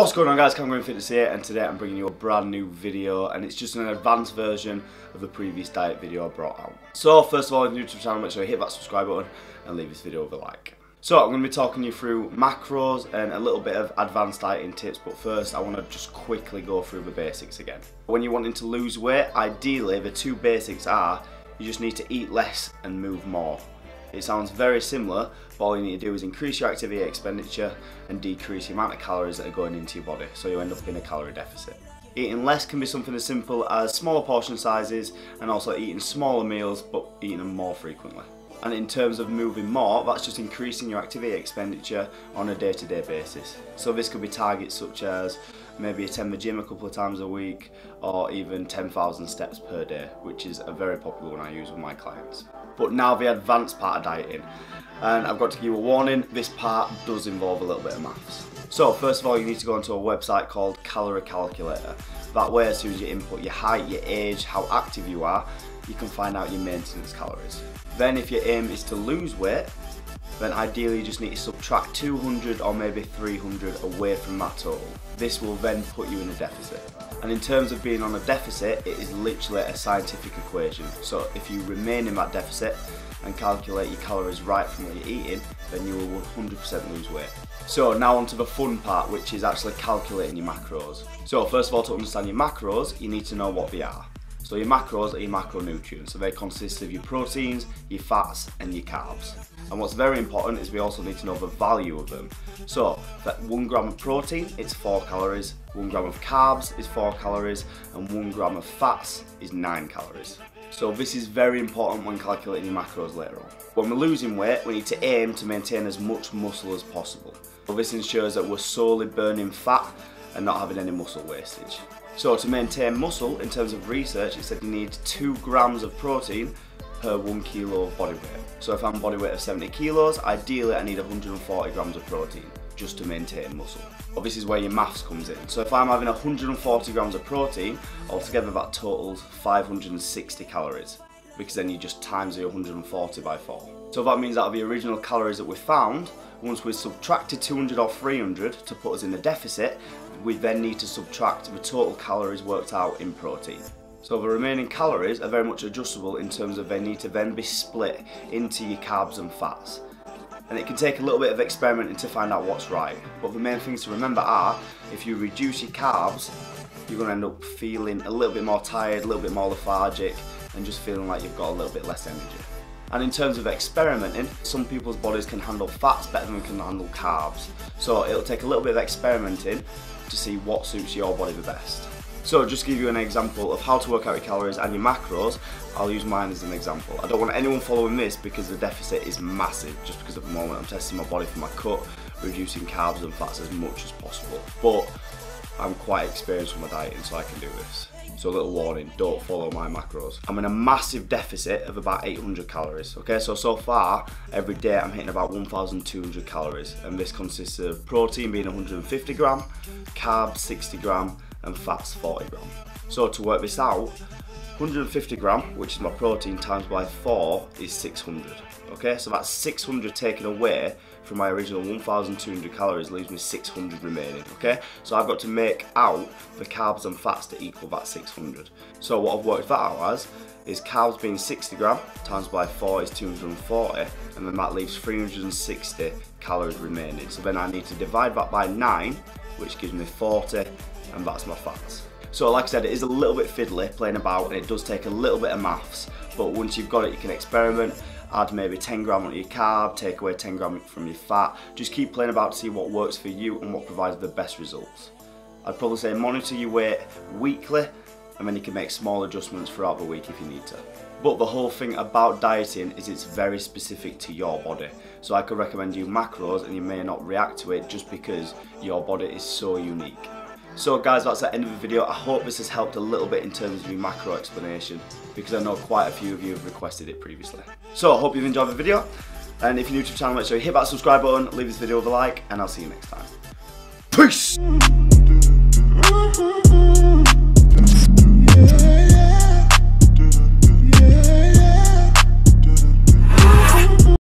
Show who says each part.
Speaker 1: What's going on guys, Cam Fitness here and today I'm bringing you a brand new video and it's just an advanced version of the previous diet video I brought out. So first of all, if you're new to the channel, make sure you hit that subscribe button and leave this video with a like. So I'm going to be talking you through macros and a little bit of advanced dieting tips but first I want to just quickly go through the basics again. When you're wanting to lose weight, ideally the two basics are you just need to eat less and move more. It sounds very similar, but all you need to do is increase your activity expenditure and decrease the amount of calories that are going into your body, so you end up in a calorie deficit. Eating less can be something as simple as smaller portion sizes and also eating smaller meals but eating them more frequently. And in terms of moving more, that's just increasing your activity expenditure on a day-to-day -day basis. So this could be targets such as maybe attend the gym a couple of times a week or even 10,000 steps per day, which is a very popular one I use with my clients. But now the advanced part of dieting. And I've got to give you a warning, this part does involve a little bit of maths. So first of all, you need to go onto a website called Calorie Calculator. That way, as soon as you input your height, your age, how active you are, you can find out your maintenance calories. Then if your aim is to lose weight, then ideally you just need to subtract 200 or maybe 300 away from that total. This will then put you in a deficit. And in terms of being on a deficit, it is literally a scientific equation. So if you remain in that deficit and calculate your calories right from what you're eating, then you will 100% lose weight. So now onto the fun part, which is actually calculating your macros. So first of all, to understand your macros, you need to know what they are. So your macros are your macronutrients. So they consist of your proteins, your fats and your carbs. And what's very important is we also need to know the value of them. So that one gram of protein, it's four calories, one gram of carbs is four calories, and one gram of fats is nine calories. So this is very important when calculating your macros later on. When we're losing weight, we need to aim to maintain as much muscle as possible. So this ensures that we're solely burning fat and not having any muscle wastage. So to maintain muscle, in terms of research, it said you need 2 grams of protein per 1 kilo of body weight. So if I'm body weight of 70 kilos, ideally I need 140 grams of protein just to maintain muscle. Well, this is where your maths comes in. So if I'm having 140 grams of protein, altogether that totals 560 calories because then you just times the 140 by 4. So that means out of the original calories that we found, once we've subtracted 200 or 300 to put us in the deficit, we then need to subtract the total calories worked out in protein. So the remaining calories are very much adjustable in terms of they need to then be split into your carbs and fats. And it can take a little bit of experimenting to find out what's right. But the main things to remember are, if you reduce your carbs, you're going to end up feeling a little bit more tired, a little bit more lethargic, and just feeling like you've got a little bit less energy. And in terms of experimenting, some people's bodies can handle fats better than can handle carbs. So it'll take a little bit of experimenting to see what suits your body the best. So just to give you an example of how to work out your calories and your macros, I'll use mine as an example. I don't want anyone following this because the deficit is massive, just because at the moment I'm testing my body for my cut, reducing carbs and fats as much as possible. But I'm quite experienced with my dieting so I can do this. So a little warning, don't follow my macros. I'm in a massive deficit of about 800 calories. Okay, so so far, every day I'm hitting about 1,200 calories. And this consists of protein being 150 gram, carbs 60 gram, and fats 40 gram. So to work this out, 150 gram, which is my protein, times by 4 is 600. Okay, so that's 600 taken away from my original 1200 calories leaves me 600 remaining, okay? So I've got to make out the carbs and fats to equal that 600. So what I've worked that out as is carbs being 60 gram times by 4 is 240 and then that leaves 360 calories remaining. So then I need to divide that by 9 which gives me 40 and that's my fats. So like I said, it is a little bit fiddly playing about and it does take a little bit of maths, but once you've got it, you can experiment, add maybe 10 gram onto your carb, take away 10 gram from your fat. Just keep playing about to see what works for you and what provides the best results. I'd probably say monitor your weight weekly and then you can make small adjustments throughout the week if you need to. But the whole thing about dieting is it's very specific to your body. So I could recommend you macros and you may not react to it just because your body is so unique. So guys, that's the end of the video. I hope this has helped a little bit in terms of your macro explanation because I know quite a few of you have requested it previously. So I hope you've enjoyed the video. And if you're new to the channel, make sure you hit that subscribe button, leave this video with a like, and I'll see you next time. Peace!